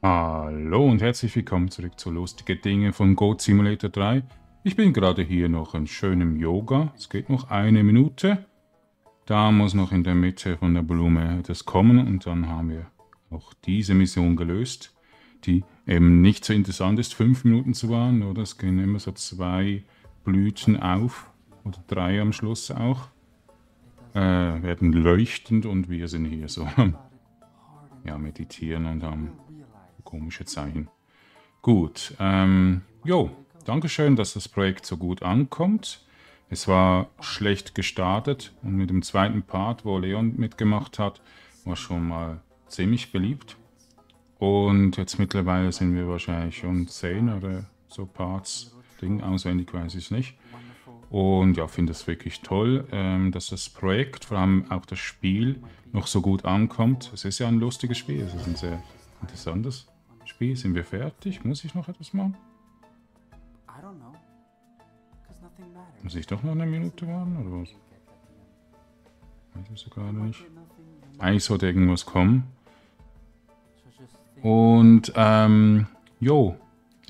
Hallo und herzlich willkommen zurück zu Lustige Dinge von Goat Simulator 3. Ich bin gerade hier noch in schönem Yoga. Es geht noch eine Minute. Da muss noch in der Mitte von der Blume etwas kommen und dann haben wir auch diese Mission gelöst, die eben nicht so interessant ist, fünf Minuten zu warten, oder? Es gehen immer so zwei Blüten auf oder drei am Schluss auch. Äh, werden leuchtend und wir sind hier so ja, meditieren und haben komische Zeichen. Gut, ähm, jo, Dankeschön, dass das Projekt so gut ankommt. Es war schlecht gestartet und mit dem zweiten Part, wo Leon mitgemacht hat, war schon mal ziemlich beliebt. Und jetzt mittlerweile sind wir wahrscheinlich schon zehn oder so Parts. Ding auswendig weiß ich es nicht. Und ja, finde es wirklich toll, ähm, dass das Projekt, vor allem auch das Spiel, noch so gut ankommt. Es ist ja ein lustiges Spiel, es ist ein sehr interessantes Spiel. Sind wir fertig? Muss ich noch etwas machen? Muss ich doch noch eine Minute warten oder was? Weiß ich so gerade nicht. Eigentlich sollte irgendwas kommen. Und ähm, jo,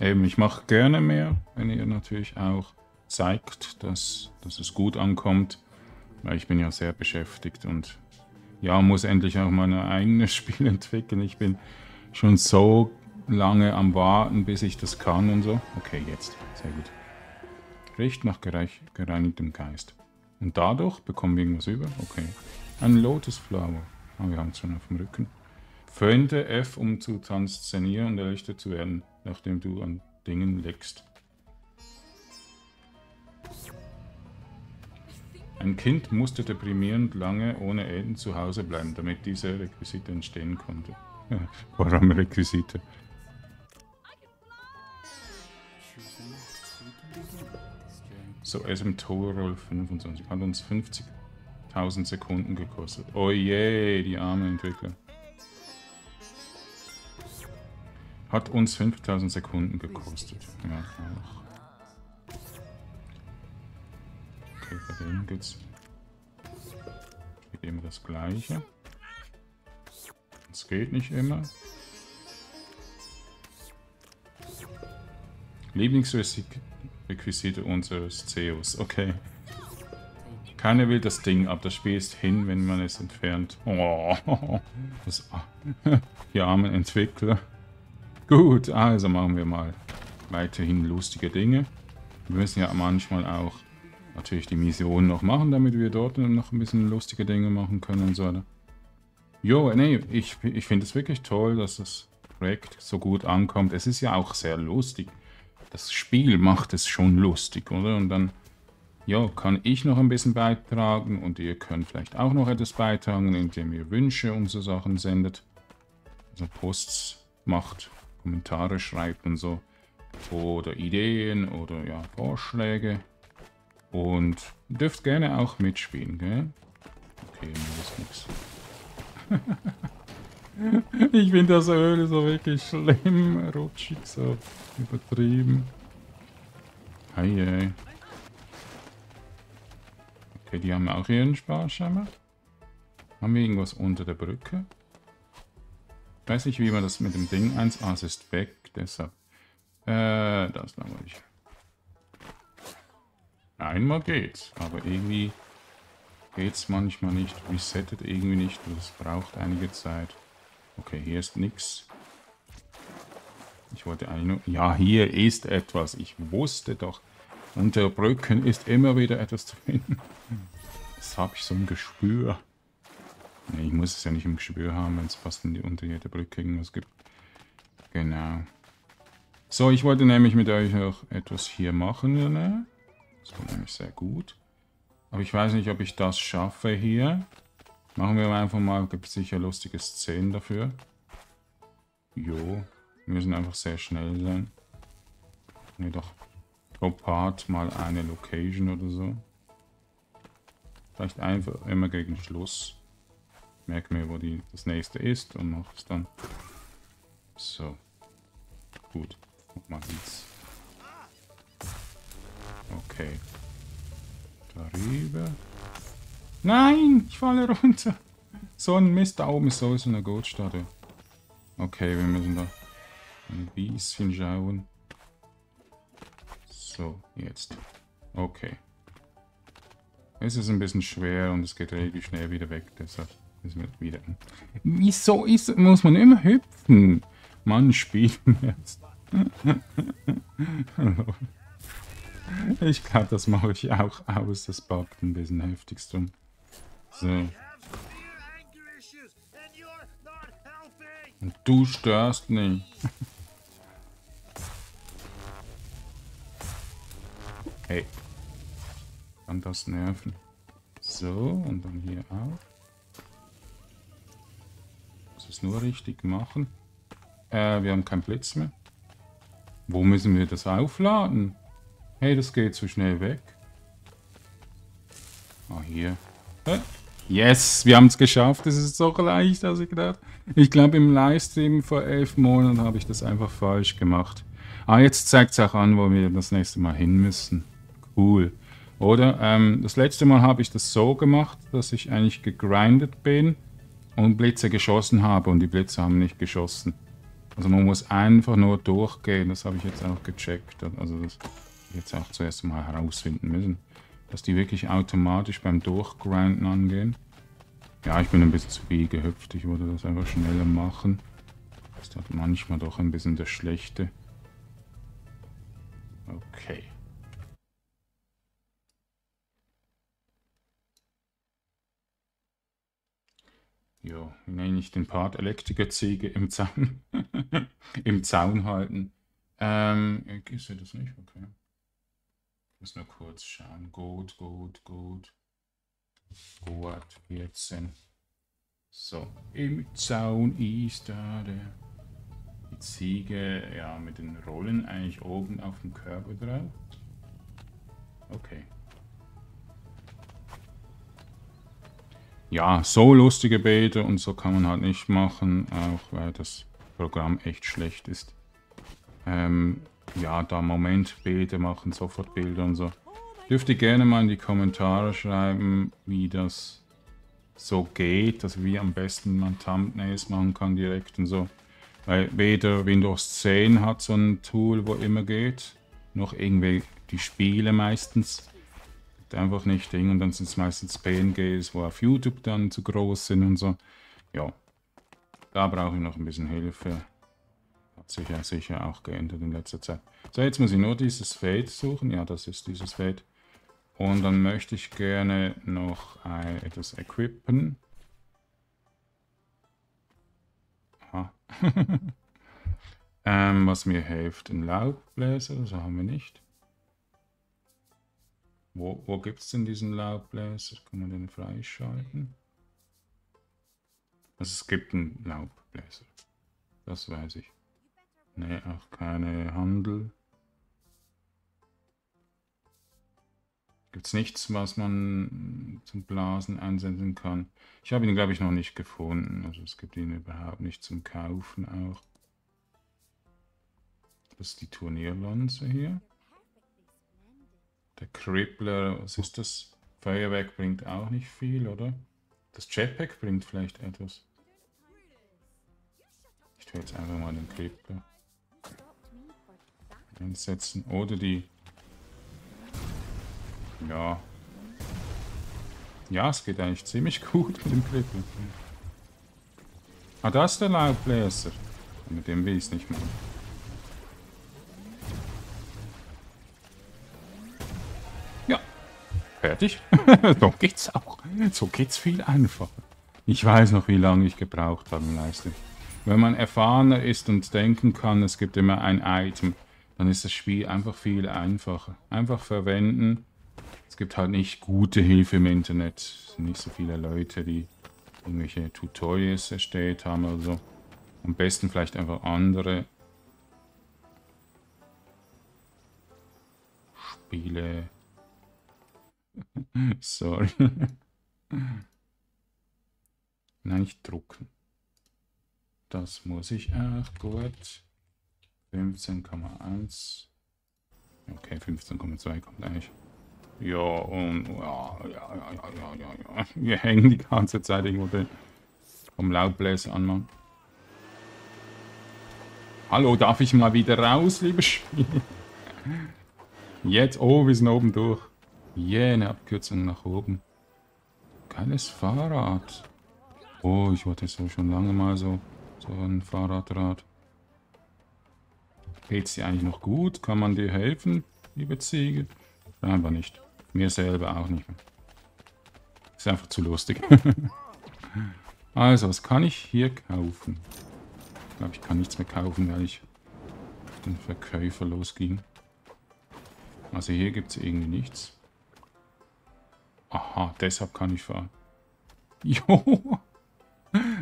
eben, ich mache gerne mehr, wenn ihr natürlich auch zeigt, dass, dass es gut ankommt. Weil ich bin ja sehr beschäftigt und ja, muss endlich auch mein eigenes Spiel entwickeln. Ich bin schon so lange am Warten, bis ich das kann und so. Okay, jetzt. Sehr gut. Riecht nach gereinigtem Geist. Und dadurch bekommen wir irgendwas über. Okay. Ein Lotus Flower. Ah, wir haben es schon auf dem Rücken. Föhnte F, um zu transzenieren und erleuchtet zu werden, nachdem du an Dingen leckst. Ein Kind musste deprimierend lange ohne Eltern zu Hause bleiben, damit diese Requisite entstehen konnte. Warum Requisite? So, SM Total Roll 25. Hat uns 50.000 Sekunden gekostet. Oh je, die armen Entwickler. Hat uns 5000 Sekunden gekostet. Ja, auch. Okay, bei dem geht's. Geht immer das gleiche. Geht nicht immer. Lieblingsrequisite unseres CEOs. Okay. Keiner will das Ding ab. Das Spiel ist hin, wenn man es entfernt. Oh, das, die armen Entwickler. Gut, also machen wir mal weiterhin lustige Dinge. Wir müssen ja manchmal auch natürlich die Mission noch machen, damit wir dort noch ein bisschen lustige Dinge machen können und so. Ne? Jo, nee, ich, ich finde es wirklich toll, dass das Projekt so gut ankommt. Es ist ja auch sehr lustig. Das Spiel macht es schon lustig, oder? Und dann, ja, kann ich noch ein bisschen beitragen und ihr könnt vielleicht auch noch etwas beitragen, indem ihr Wünsche und so Sachen sendet. Also Posts macht, Kommentare schreibt und so. Oder Ideen oder ja, Vorschläge. Und dürft gerne auch mitspielen, gell? Okay, mir ist nichts. ich finde das Öl so wirklich schlimm, rutschig, so übertrieben. Hey, Okay, die haben auch ihren Sparschämmer. Haben wir irgendwas unter der Brücke? Ich weiß nicht, wie man das mit dem Ding eins. Ah, es ist weg, deshalb. Äh, das langweilig. Einmal geht's, aber irgendwie geht's manchmal nicht. Resettet irgendwie nicht. Das braucht einige Zeit. Okay, hier ist nichts. Ich wollte eigentlich nur... Ja, hier ist etwas. Ich wusste doch. Unter Brücken ist immer wieder etwas zu finden. Das habe ich so ein Gespür. Nee, ich muss es ja nicht im Gespür haben, wenn es fast unter jeder Brücke irgendwas gibt. Genau. So, ich wollte nämlich mit euch auch etwas hier machen. Ne? Das kommt nämlich sehr gut. Aber ich weiß nicht, ob ich das schaffe hier. Machen wir einfach mal, gibt sicher lustige Szenen dafür. Jo, wir müssen einfach sehr schnell sein. Ne, doch pro Part mal eine Location oder so. Vielleicht einfach immer gegen Schluss. Merke mir, wo die, das nächste ist und mache es dann. So. Gut. Guck mal, jetzt. Okay. Darüber. Nein, ich falle runter. So ein Mist, da oben ist sowieso eine Goldstatue. Okay, wir müssen da Ein bisschen schauen. So, jetzt. Okay. Es ist ein bisschen schwer und es geht relativ schnell wieder weg, deshalb müssen wir wieder... Wieso ist, muss man immer hüpfen? Mann, spielen jetzt. ich glaube, das mache ich auch aus. Das backt ein bisschen heftigst drum. So. Und du störst nicht. hey. Kann das nerven. So, und dann hier auch. Muss es nur richtig machen. Äh, wir haben keinen Blitz mehr. Wo müssen wir das aufladen? Hey, das geht so schnell weg. Ah, hier. Yes, wir haben es geschafft. Es ist so leicht, als ich gedacht. Ich glaube, im Livestream vor elf Monaten habe ich das einfach falsch gemacht. Ah, jetzt zeigt es auch an, wo wir das nächste Mal hin müssen. Cool. Oder? Ähm, das letzte Mal habe ich das so gemacht, dass ich eigentlich gegrindet bin und Blitze geschossen habe und die Blitze haben nicht geschossen. Also man muss einfach nur durchgehen, das habe ich jetzt auch gecheckt. Also das jetzt auch zuerst mal herausfinden müssen, dass die wirklich automatisch beim Durchgrinden angehen. Ja, ich bin ein bisschen zu viel gehüpft, ich würde das einfach schneller machen. Das ist halt manchmal doch ein bisschen das Schlechte. Okay. Ja, wie nenne ich den Part Elektrikerziege im Zaun? Im Zaun halten. Ähm, ist das nicht? Okay. Muss nur kurz schauen. Gut, gut, gut. Gut, 14. So, im Zaun ist da der die Ziege, ja, mit den Rollen eigentlich oben auf dem Körper drauf. Okay. ja, so lustige Bilder und so kann man halt nicht machen, auch weil das Programm echt schlecht ist. Ähm, ja, da Momentbilder machen, Sofortbilder und so. Dürft ihr gerne mal in die Kommentare schreiben, wie das so geht, also wie am besten man Thumbnails machen kann direkt und so. Weil weder Windows 10 hat so ein Tool, wo immer geht, noch irgendwie die Spiele meistens einfach nicht Ding. Und dann sind es meistens PNGs, wo auf YouTube dann zu groß sind und so. Ja, da brauche ich noch ein bisschen Hilfe. Sich ja sicher auch geändert in letzter Zeit. So, jetzt muss ich nur dieses Fade suchen. Ja, das ist dieses Fade. Und dann möchte ich gerne noch ein, etwas equippen. ähm, was mir hilft, ein Laubbläser, das haben wir nicht. Wo, wo gibt es denn diesen Laubbläser? Kann man den freischalten? Also es gibt einen Laubbläser. Das weiß ich. Ne, auch keine Handel. Gibt es nichts, was man zum Blasen einsetzen kann? Ich habe ihn, glaube ich, noch nicht gefunden. Also es gibt ihn überhaupt nicht zum Kaufen auch. Das ist die Turnierlanze hier. Der Crippler, was ist das? Feuerwerk bringt auch nicht viel, oder? Das Jetpack bringt vielleicht etwas. Ich tue jetzt einfach mal den Crippler einsetzen. Oder die... Ja. Ja, es geht eigentlich ziemlich gut mit dem Crippler. Ah, das ist der Laubbläser. Mit dem will ich es nicht machen. Fertig. so geht's auch. So geht's viel einfacher. Ich weiß noch, wie lange ich gebraucht habe Livestream. Wenn man erfahrener ist und denken kann, es gibt immer ein Item, dann ist das Spiel einfach viel einfacher. Einfach verwenden. Es gibt halt nicht gute Hilfe im Internet. Es sind nicht so viele Leute, die irgendwelche Tutorials erstellt haben oder so. Am besten vielleicht einfach andere Spiele Sorry. Nein, nicht drucken. Das muss ich auch. Gut. 15,1. Okay, 15,2 kommt eigentlich. Ja, und ja, ja, ja, ja, ja, ja. Wir hängen die ganze Zeit irgendwo den, vom Laubbläser an, Mann. Hallo, darf ich mal wieder raus, liebes Spiel? Jetzt, oh, wir sind oben durch. Yeah, eine Abkürzung nach oben. Geiles Fahrrad. Oh, ich wollte so schon lange mal so, so ein Fahrradrad. Geht's dir eigentlich noch gut? Kann man dir helfen, liebe Ziege? Scheinbar nicht. Mir selber auch nicht. Ist einfach zu lustig. also, was kann ich hier kaufen? Ich glaube, ich kann nichts mehr kaufen, weil ich auf den Verkäufer losging. Also hier gibt es irgendwie nichts. Aha, deshalb kann ich fahren. Jo!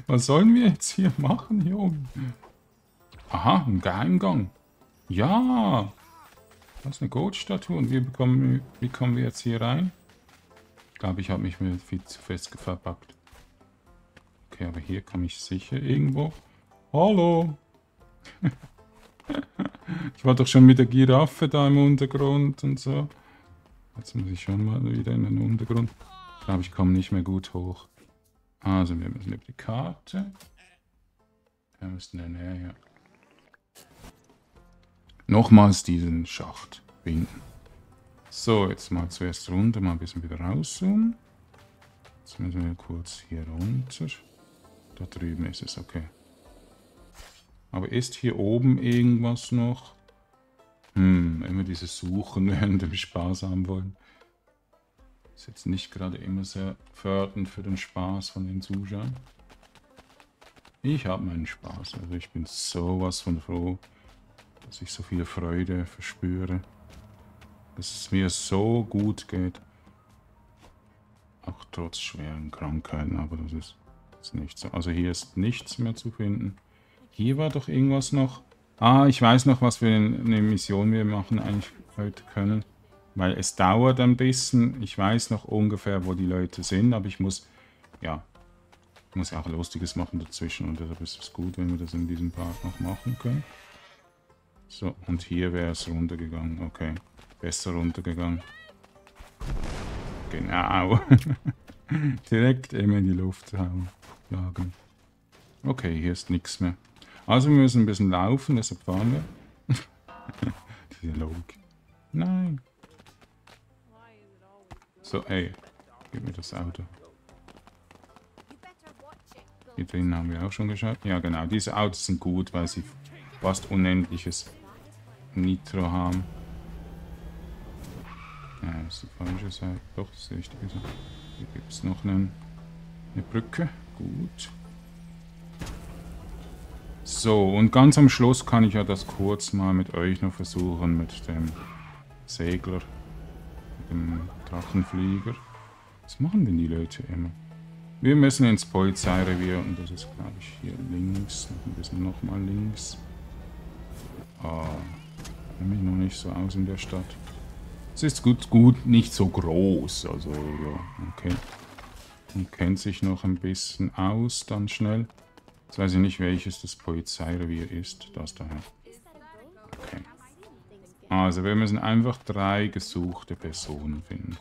Was sollen wir jetzt hier machen oben? Aha, ein Geheimgang. Ja! Das ist eine Goldstatue. Und wie, bekommen, wie kommen wir jetzt hier rein? Ich glaube, ich habe mich mir viel zu fest verpackt. Okay, aber hier komme ich sicher irgendwo. Hallo! ich war doch schon mit der Giraffe da im Untergrund und so. Jetzt muss ich schon mal wieder in den Untergrund. Ich glaube, ich komme nicht mehr gut hoch. Also, wir müssen über die Karte. Wir müssen der Nähe, ja nochmals diesen Schacht binden. So, jetzt mal zuerst runter, mal ein bisschen wieder rauszoomen. Jetzt müssen wir kurz hier runter. Da drüben ist es, okay. Aber ist hier oben irgendwas noch? Hm, immer dieses Suchen, während wir Spaß haben wollen. Ist jetzt nicht gerade immer sehr fördernd für den Spaß von den Zuschauern. Ich habe meinen Spaß, also ich bin sowas von froh, dass ich so viel Freude verspüre. Dass es mir so gut geht. Auch trotz schweren Krankheiten, aber das ist, ist nicht so. Also hier ist nichts mehr zu finden. Hier war doch irgendwas noch. Ah, ich weiß noch, was für eine Mission wir machen eigentlich heute können. Weil es dauert ein bisschen. Ich weiß noch ungefähr, wo die Leute sind, aber ich muss, ja, muss auch Lustiges machen dazwischen. Und deshalb ist es gut, wenn wir das in diesem Part noch machen können. So, und hier wäre es runtergegangen. Okay, besser runtergegangen. Genau. Direkt immer in die Luft jagen. Okay, hier ist nichts mehr. Also wir müssen ein bisschen laufen, deshalb fahren wir. Diese Logik. Nein. So, ey. Gib mir das Auto. Hier drinnen haben wir auch schon geschaut. Ja, genau. Diese Autos sind gut, weil sie fast unendliches Nitro haben. Ja, das ist die falsche Seite. Doch, das ist die richtige Seite. Hier gibt es noch einen, eine Brücke. Gut. So, und ganz am Schluss kann ich ja das kurz mal mit euch noch versuchen, mit dem Segler, mit dem Drachenflieger. Was machen denn die Leute immer? Wir müssen ins Polizeirevier und das ist, glaube ich, hier links. Noch ein bisschen nochmal links. Ah, kenne mich noch nicht so aus in der Stadt. Es ist gut, gut, nicht so groß. Also, ja, okay. Man kennt sich noch ein bisschen aus, dann schnell. Jetzt weiß ich nicht, welches das Polizeirevier ist. Das daher. Okay. Also, wir müssen einfach drei gesuchte Personen finden.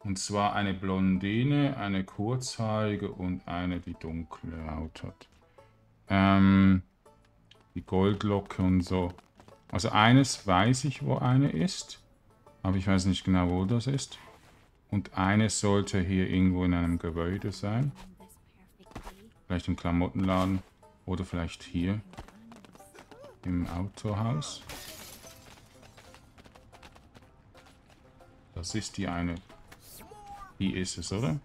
Und zwar eine Blondine, eine kurzhaarige und eine, die dunkle Haut hat. Ähm, die Goldlocke und so. Also eines weiß ich, wo eine ist. Aber ich weiß nicht genau, wo das ist. Und eine sollte hier irgendwo in einem Gebäude sein. Vielleicht im Klamottenladen. Oder vielleicht hier. Im Autohaus. Das ist die eine. Die ist es, oder?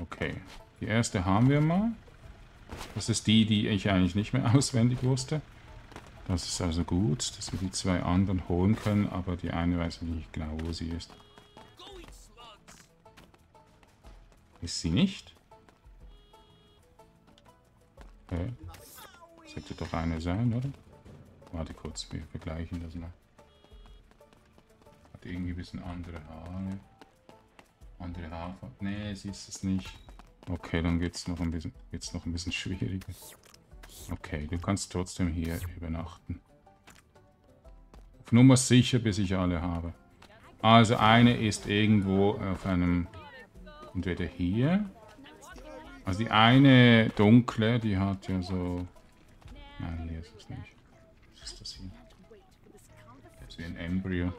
Okay. Die erste haben wir mal. Das ist die, die ich eigentlich nicht mehr auswendig wusste. Das ist also gut, dass wir die zwei anderen holen können, aber die eine weiß nicht genau, wo sie ist. Ist sie nicht? Okay. Sollte doch eine sein, oder? Warte kurz, wir vergleichen das mal. Hat irgendwie ein bisschen andere Haare. Andere Haarfarbe. Nee, sie ist es nicht. Okay, dann geht es noch, ein bisschen, geht's noch ein bisschen schwieriger. Okay, du kannst trotzdem hier übernachten. Auf Nummer sicher, bis ich alle habe. Also eine ist irgendwo auf einem... Entweder hier. Also die eine dunkle, die hat ja so... Nein, hier ist es nicht. Was ist das hier? Das ist wie ein Embryo.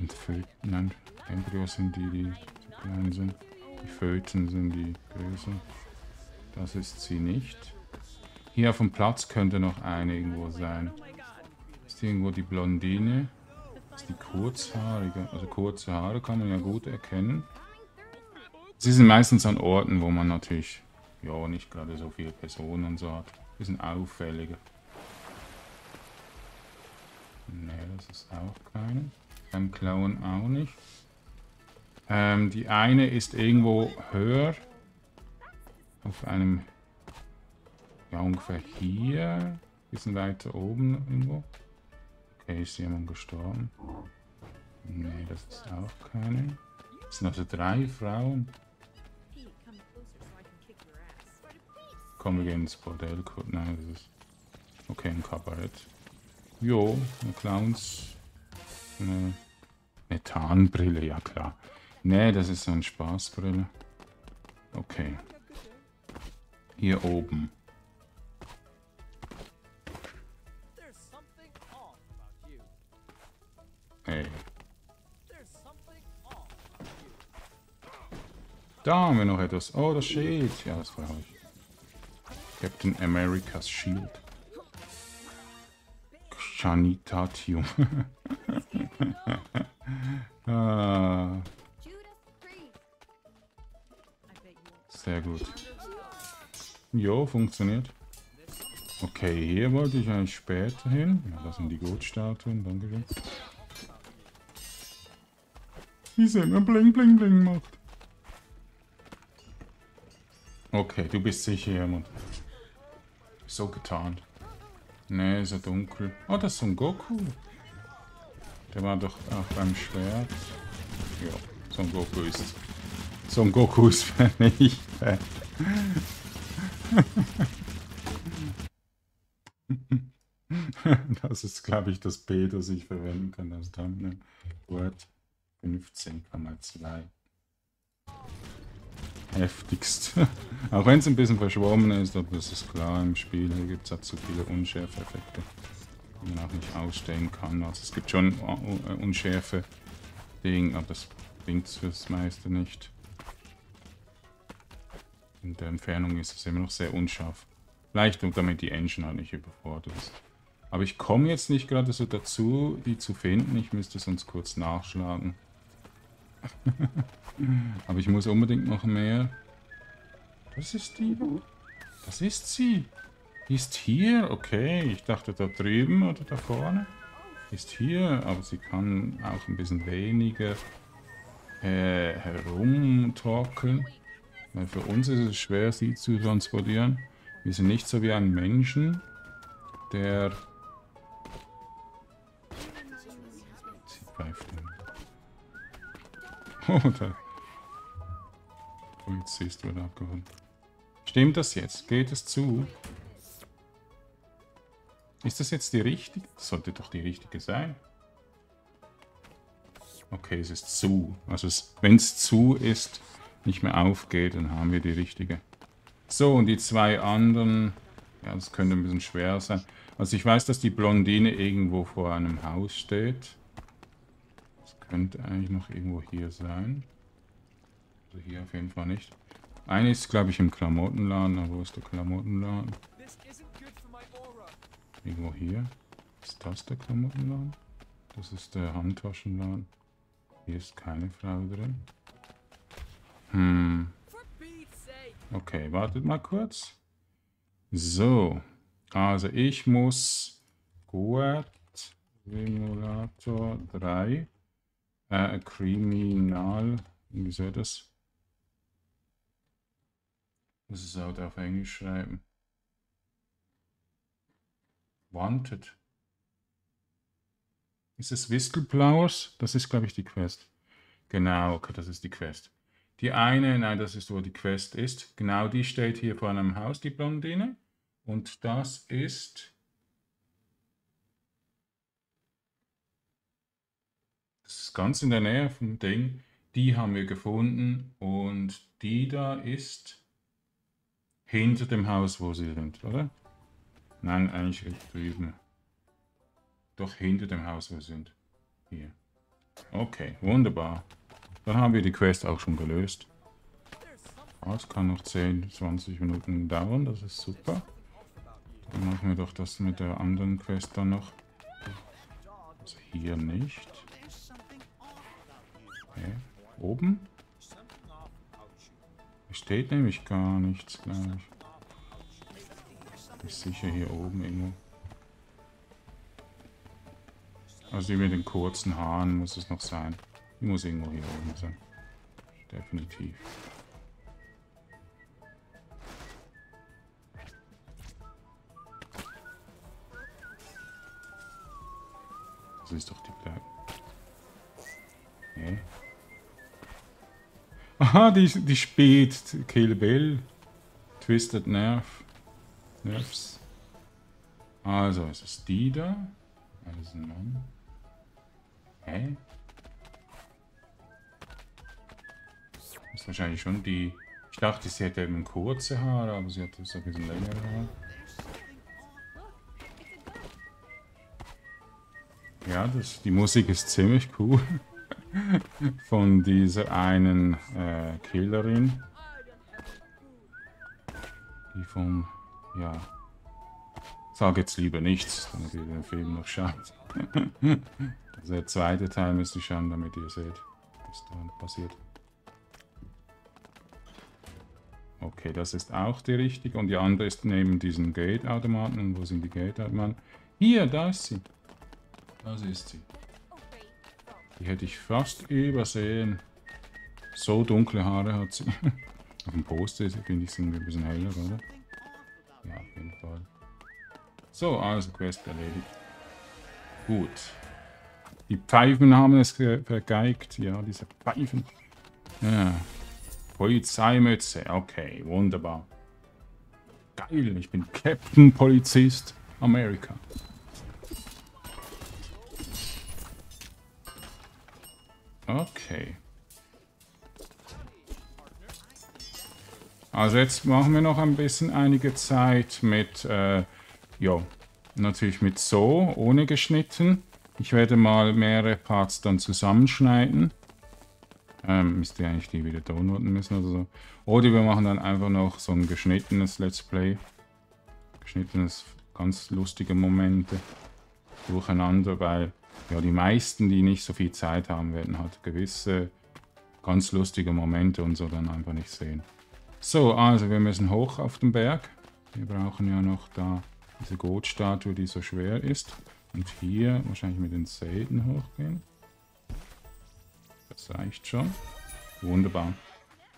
Und Föten, nein, Embryos sind die, die zu klein sind. Die Föten sind die größer. Das ist sie nicht. Hier auf dem Platz könnte noch eine irgendwo sein. Ist irgendwo die Blondine? Ist die kurzhaarige? Also kurze Haare kann man ja gut erkennen. Sie sind meistens an Orten, wo man natürlich ja nicht gerade so viele Personen und so hat. Bisschen auffälliger. Ne, das ist auch keine. Beim Klauen auch nicht. Ähm, die eine ist irgendwo höher. Auf einem... Ja, ungefähr hier. Bisschen weiter oben irgendwo. Okay, ist jemand gestorben? Nee, das ist auch keine. Es sind also drei Frauen. Komm, wir gehen ins Bordell. Nein, das ist... Okay, ein Kabarett. Jo, eine Clowns. Eine, eine Tarnbrille, ja klar. Nee, das ist so eine Spaßbrille. Okay. Hier oben. Ey. Da haben wir noch etwas. Oh, das Schild. Ja, das brauche ich. Captain America's Shield. Chanitatium. ah, sehr gut. Jo, funktioniert. Okay, hier wollte ich eigentlich später hin. Ja, das sind die Gutstatuen, danke. Wie sie immer bling bling bling macht. Okay, du bist sicher jemand. So getarnt. Nee, ist ja dunkel. Oh, das ist so ein Goku. Der war doch auch beim Schwert. Ja, so ein Goku ist. So ein Goku ist vernichtet. das ist, glaube ich, das B, das ich verwenden kann als Thumbnail. Word 15,2 heftigst. Auch wenn es ein bisschen verschwommen ist, aber das ist klar im Spiel. Hier gibt es halt zu viele Unschärfe-Effekte, die man auch nicht ausstellen kann. Also es gibt schon äh, unschärfe Dinge, aber das bringt es fürs meiste nicht. In der Entfernung ist es immer noch sehr unscharf. Vielleicht damit die Engine halt nicht überfordert ist. Aber ich komme jetzt nicht gerade so dazu, die zu finden. Ich müsste sonst kurz nachschlagen. Aber ich muss unbedingt noch mehr. Das ist die. Das ist sie. Die ist hier. Okay, ich dachte da drüben oder da vorne. Ist hier, aber sie kann auch ein bisschen weniger äh, herumtorkeln. Weil für uns ist es schwer, sie zu transportieren. Wir sind nicht so wie ein Menschen, der... Sie greift ihn. Oh, der Polizist wird abgeholt. Stimmt das jetzt? Geht es zu? Ist das jetzt die richtige? Das sollte doch die richtige sein. Okay, es ist zu. Also wenn es zu ist, nicht mehr aufgeht, dann haben wir die richtige. So, und die zwei anderen... Ja, das könnte ein bisschen schwer sein. Also ich weiß, dass die Blondine irgendwo vor einem Haus steht. Könnte eigentlich noch irgendwo hier sein. Also hier auf jeden Fall nicht. Eine ist, glaube ich, im Klamottenladen. Aber wo ist der Klamottenladen? Irgendwo hier. Ist das der Klamottenladen? Das ist der Handtaschenladen. Hier ist keine Frau drin. Hm. Okay, wartet mal kurz. So. Also ich muss Guard Simulator 3 äh, Kriminal. Wie soll das? Muss es auch auf Englisch schreiben. Wanted. Ist es Whistleblowers? Das ist, glaube ich, die Quest. Genau, okay, das ist die Quest. Die eine, nein, das ist, wo die Quest ist. Genau, die steht hier vor einem Haus, die Blondine. Und das ist Das ist ganz in der Nähe vom Ding. Die haben wir gefunden und die da ist hinter dem Haus, wo sie sind, oder? Nein, eigentlich drüben. Doch hinter dem Haus, wo sie sind. Hier. Okay, wunderbar. Dann haben wir die Quest auch schon gelöst. Das kann noch 10, 20 Minuten dauern, das ist super. Dann machen wir doch das mit der anderen Quest dann noch. Also hier nicht. Okay. Oben? Hier steht nämlich gar nichts, glaube ich. Ist sicher hier oben irgendwo. Also mit den kurzen Haaren muss es noch sein. Die muss irgendwo hier oben sein. Definitiv. Das ist doch die Bleibe. Nee. Aha, die, die spielt Kill Bill. Twisted Nerve. Nerves. Also, ist es die da? Also, Mann. Hä? Ist wahrscheinlich schon die... Ich dachte, sie hätte eben kurze Haare, aber sie hat so ein bisschen längere Haare. Ja, das, die Musik ist ziemlich cool. Von dieser einen äh, Killerin. Die von, ja, sage jetzt lieber nichts, damit ihr den Film noch schaut. also der zweite Teil müsst ihr schauen, damit ihr seht, was da passiert. Okay, das ist auch die richtige. Und die andere ist neben diesem Gate-Automaten. Und wo sind die Gate-Automaten? Hier, da ist sie. Das ist sie. Die hätte ich fast übersehen. So dunkle Haare hat sie. Auf dem Poster finde ich sie ein bisschen heller, oder? Ja, auf jeden Fall. So, also Quest erledigt. Gut. Die Pfeifen haben es vergeigt. Ja, diese Pfeifen. Ja. Polizeimütze. Okay, wunderbar. Geil, ich bin Captain Polizist Amerika. Okay. Also jetzt machen wir noch ein bisschen einige Zeit mit, äh, ja, natürlich mit so, ohne geschnitten. Ich werde mal mehrere Parts dann zusammenschneiden. Ähm, müsste eigentlich die wieder downloaden müssen oder so. Oder wir machen dann einfach noch so ein geschnittenes Let's Play. Geschnittenes, ganz lustige Momente durcheinander, weil ja, die meisten, die nicht so viel Zeit haben, werden halt gewisse ganz lustige Momente und so dann einfach nicht sehen. So, also wir müssen hoch auf den Berg. Wir brauchen ja noch da diese Goat-Statue, die so schwer ist. Und hier wahrscheinlich mit den Säden hochgehen. Das reicht schon. Wunderbar.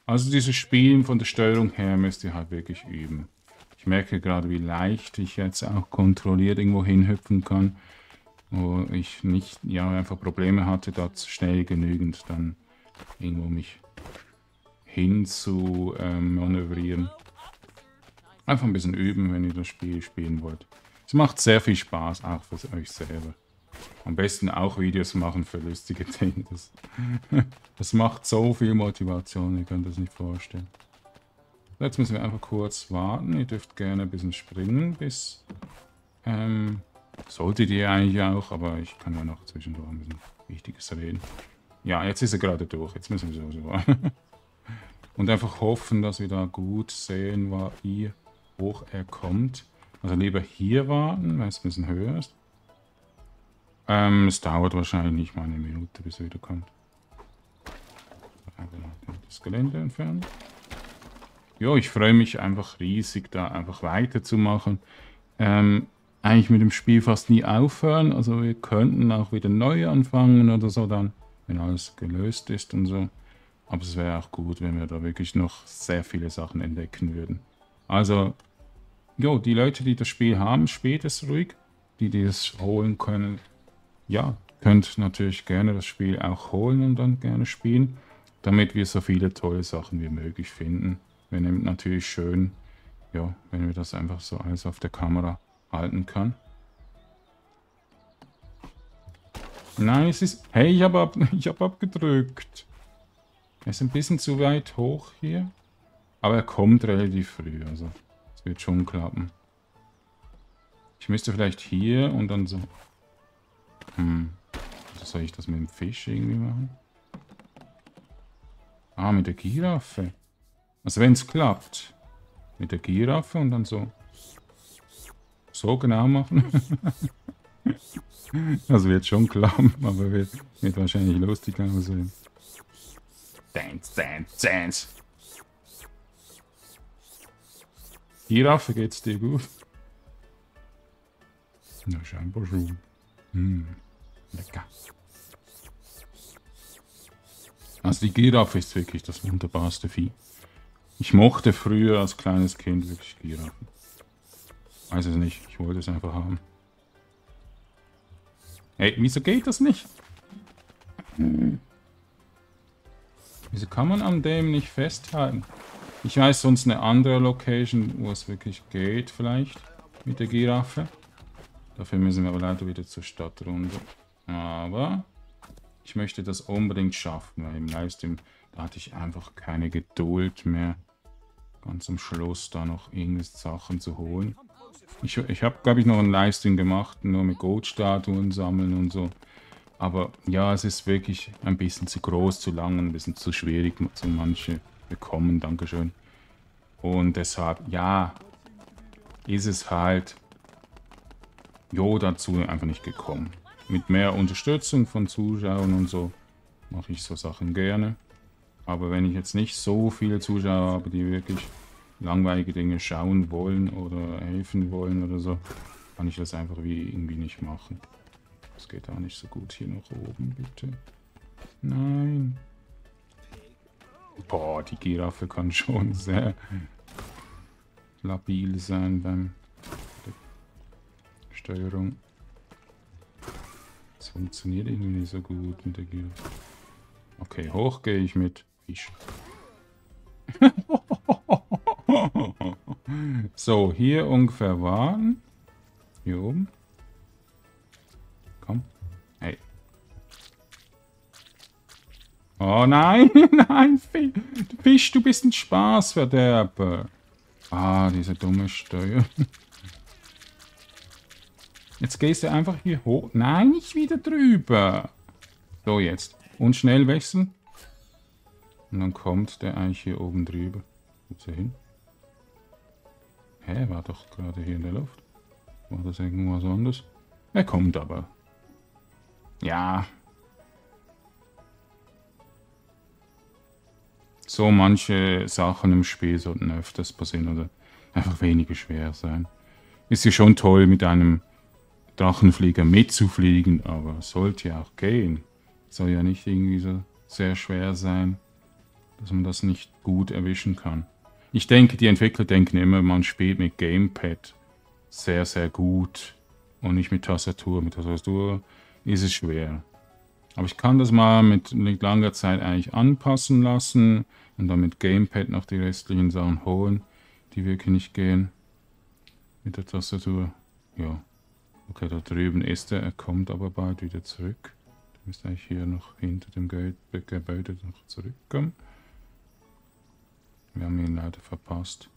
Also dieses Spielen von der Steuerung her müsst ihr halt wirklich üben. Ich merke gerade, wie leicht ich jetzt auch kontrolliert irgendwo hinhüpfen kann wo ich nicht, ja, einfach Probleme hatte, da schnell genügend dann irgendwo mich hin zu ähm, manövrieren. Einfach ein bisschen üben, wenn ihr das Spiel spielen wollt. Es macht sehr viel Spaß, auch für euch selber. Am besten auch Videos machen für lustige Dinge. Das, das macht so viel Motivation, ihr könnt das nicht vorstellen. Jetzt müssen wir einfach kurz warten. Ihr dürft gerne ein bisschen springen, bis ähm, Solltet ihr eigentlich auch, aber ich kann ja noch zwischendurch ein bisschen Wichtiges reden. Ja, jetzt ist er gerade durch. Jetzt müssen wir sowieso. Und einfach hoffen, dass wir da gut sehen, wie hoch er kommt. Also lieber hier warten, weil es ein bisschen höher ist. Ähm, es dauert wahrscheinlich nicht mal eine Minute, bis er wieder kommt. Das Gelände entfernen. Jo, ich freue mich einfach riesig, da einfach weiterzumachen. Ähm, eigentlich mit dem Spiel fast nie aufhören. Also wir könnten auch wieder neu anfangen oder so dann, wenn alles gelöst ist und so. Aber es wäre auch gut, wenn wir da wirklich noch sehr viele Sachen entdecken würden. Also, jo, die Leute, die das Spiel haben, spielt ruhig. Die, die es holen können, ja, könnt natürlich gerne das Spiel auch holen und dann gerne spielen, damit wir so viele tolle Sachen wie möglich finden. Wir nehmen natürlich schön, ja, wenn wir das einfach so alles auf der Kamera halten kann. Nein, es ist... Hey, ich habe ab, hab abgedrückt. Er ist ein bisschen zu weit hoch hier. Aber er kommt relativ früh, also es wird schon klappen. Ich müsste vielleicht hier und dann so... Hm. Soll ich das mit dem Fisch irgendwie machen? Ah, mit der Giraffe. Also wenn es klappt. Mit der Giraffe und dann so... So genau machen. das wird schon klappen, aber wird, wird wahrscheinlich lustig aussehen. Dance, dance, dance. Giraffe, geht's dir gut? Na, scheinbar schon. Hm, lecker. Also die Giraffe ist wirklich das wunderbarste Vieh. Ich mochte früher als kleines Kind wirklich Giraffen. Weiß es nicht, ich wollte es einfach haben. Ey, wieso geht das nicht? Wieso kann man an dem nicht festhalten? Ich weiß sonst eine andere Location, wo es wirklich geht vielleicht mit der Giraffe. Dafür müssen wir aber leider wieder zur Stadt runter. Aber ich möchte das unbedingt schaffen, weil im Livestream, da hatte ich einfach keine Geduld mehr, ganz am Schluss da noch irgendwelche Sachen zu holen. Ich, ich habe, glaube ich, noch einen Livestream gemacht, nur mit Goldstatuen sammeln und so. Aber ja, es ist wirklich ein bisschen zu groß, zu lang, ein bisschen zu schwierig zu manche bekommen. Dankeschön. Und deshalb, ja, ist es halt jo dazu einfach nicht gekommen. Mit mehr Unterstützung von Zuschauern und so mache ich so Sachen gerne. Aber wenn ich jetzt nicht so viele Zuschauer habe, die wirklich langweilige Dinge schauen wollen oder helfen wollen oder so, kann ich das einfach wie irgendwie nicht machen. Das geht auch nicht so gut hier nach oben, bitte. Nein. Boah, die Giraffe kann schon sehr labil sein beim Steuerung. Das funktioniert irgendwie nicht so gut mit der Giraffe. Okay, hoch gehe ich mit Fisch. so, hier ungefähr waren. Hier oben. Komm. Hey. Oh nein, nein, Fisch, du bist ein Spaßverderber. Ah, diese dumme Steuer. Jetzt gehst du einfach hier hoch. Nein, nicht wieder drüber. So, jetzt. Und schnell wechseln. Und dann kommt der eigentlich hier oben drüber. Wo ist hin? Hä, war doch gerade hier in der Luft. War das irgendwas anderes? Er kommt aber. Ja. So manche Sachen im Spiel sollten öfters passieren oder einfach weniger schwer sein. Ist ja schon toll, mit einem Drachenflieger mitzufliegen, aber sollte ja auch gehen. Soll ja nicht irgendwie so sehr schwer sein, dass man das nicht gut erwischen kann. Ich denke, die Entwickler denken immer, man spielt mit Gamepad sehr, sehr gut und nicht mit Tastatur. Mit Tastatur ist es schwer. Aber ich kann das mal mit, langer Zeit eigentlich anpassen lassen und dann mit Gamepad noch die restlichen Sachen holen, die wirklich nicht gehen. Mit der Tastatur. Ja. Okay, da drüben ist er. Er kommt aber bald wieder zurück. Der müsste eigentlich hier noch hinter dem Gebäude noch zurückkommen. Wir haben ihn leider verpasst.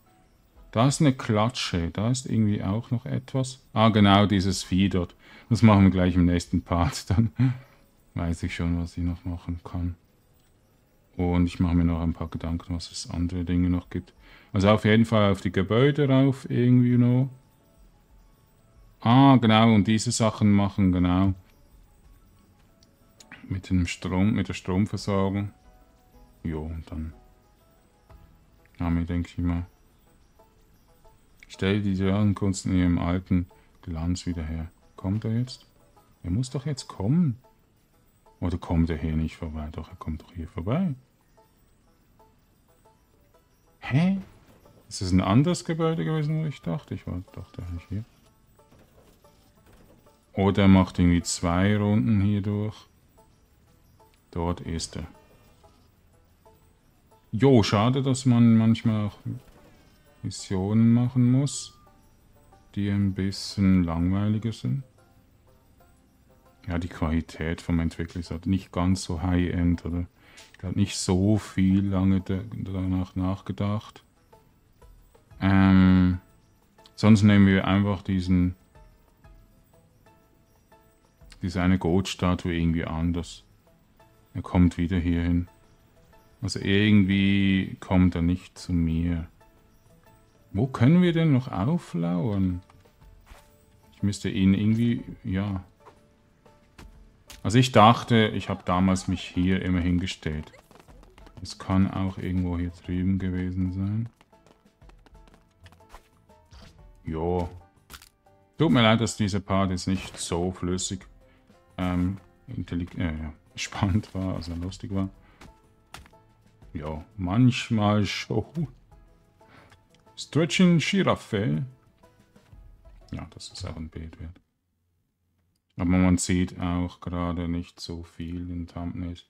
Da ist eine Klatsche. Da ist irgendwie auch noch etwas. Ah, genau, dieses Vieh dort. Das machen wir gleich im nächsten Part. Dann weiß ich schon, was ich noch machen kann. Und ich mache mir noch ein paar Gedanken, was es andere Dinge noch gibt. Also auf jeden Fall auf die Gebäude rauf irgendwie noch. Ah, genau, und diese Sachen machen, genau. Mit dem Strom, mit der Stromversorgung. Jo, und dann Name, denke ich mal. Stell die Röhrenkunst in ihrem alten Glanz wieder her. Kommt er jetzt? Er muss doch jetzt kommen. Oder kommt er hier nicht vorbei? Doch, er kommt doch hier vorbei. Hä? Ist das ein anderes Gebäude gewesen, wo ich dachte? Ich war, dachte eigentlich hier. Oder er macht irgendwie zwei Runden hier durch. Dort ist er. Jo, schade, dass man manchmal auch Missionen machen muss, die ein bisschen langweiliger sind. Ja, die Qualität vom Entwickler ist halt nicht ganz so high-end oder ich habe nicht so viel lange danach nachgedacht. Ähm, sonst nehmen wir einfach diesen diese eine Goat-Statue irgendwie anders. Er kommt wieder hier hin. Also irgendwie kommt er nicht zu mir. Wo können wir denn noch auflauern? Ich müsste ihn irgendwie, ja. Also ich dachte, ich habe damals mich hier immer hingestellt. Es kann auch irgendwo hier drüben gewesen sein. Jo. Tut mir leid, dass dieser Part jetzt nicht so flüssig ähm, äh, spannend war, also lustig war. Ja, manchmal schon. Stretching Giraffe. Ja, das ist auch ein Bild wert. Aber man sieht auch gerade nicht so viel in Thumbnails.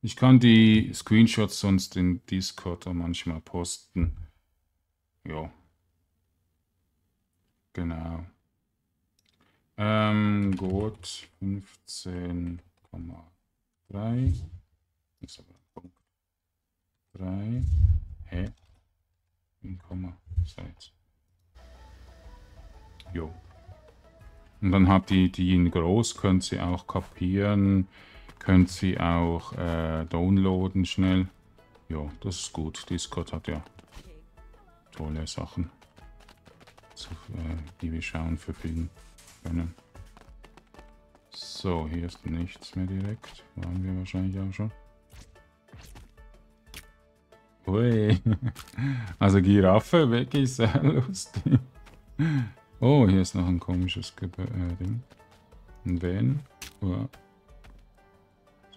Ich kann die Screenshots sonst in Discord manchmal posten. Ja. Genau. Ähm, gut. 15,3. Ist aber Punkt. 3. Hä? In Komma. Seit. Jo. Und dann habt ihr die in groß, könnt sie auch kapieren, könnt sie auch äh, downloaden schnell. Ja, das ist gut. Discord hat ja tolle Sachen, zu, äh, die wir schauen, verfügen können. So, hier ist nichts mehr direkt. Waren wir wahrscheinlich auch schon. Ui. Also Giraffe, wirklich sehr lustig. Oh, hier ist noch ein komisches Gebäude. Äh, ein Van. Oh.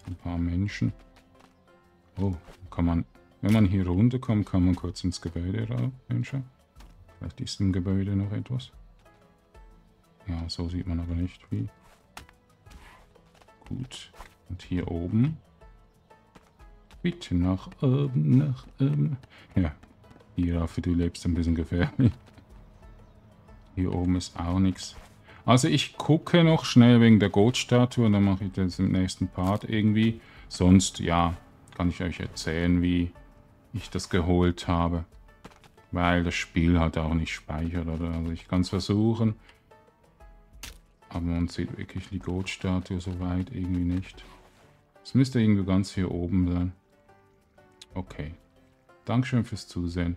Ein paar Menschen. Oh, kann man... Wenn man hier runterkommt, kann man kurz ins Gebäude reinschauen. Vielleicht ist im Gebäude noch etwas. Ja, so sieht man aber nicht wie. Gut. Und hier oben. Bitte nach oben, nach oben. Ja, Giraffe, du lebst ein bisschen gefährlich. Hier oben ist auch nichts. Also ich gucke noch schnell wegen der Goat-Statue und dann mache ich das im nächsten Part irgendwie. Sonst, ja, kann ich euch erzählen, wie ich das geholt habe. Weil das Spiel halt auch nicht speichert, oder? Also ich kann es versuchen. Aber man sieht wirklich die Goat-Statue so weit irgendwie nicht. Es müsste irgendwie ganz hier oben sein. Okay. Dankeschön fürs Zusehen.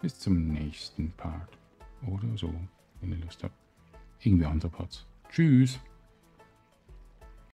Bis zum nächsten Part. Oder so, wenn ihr Lust habt. Irgendwie andere Parts. Tschüss.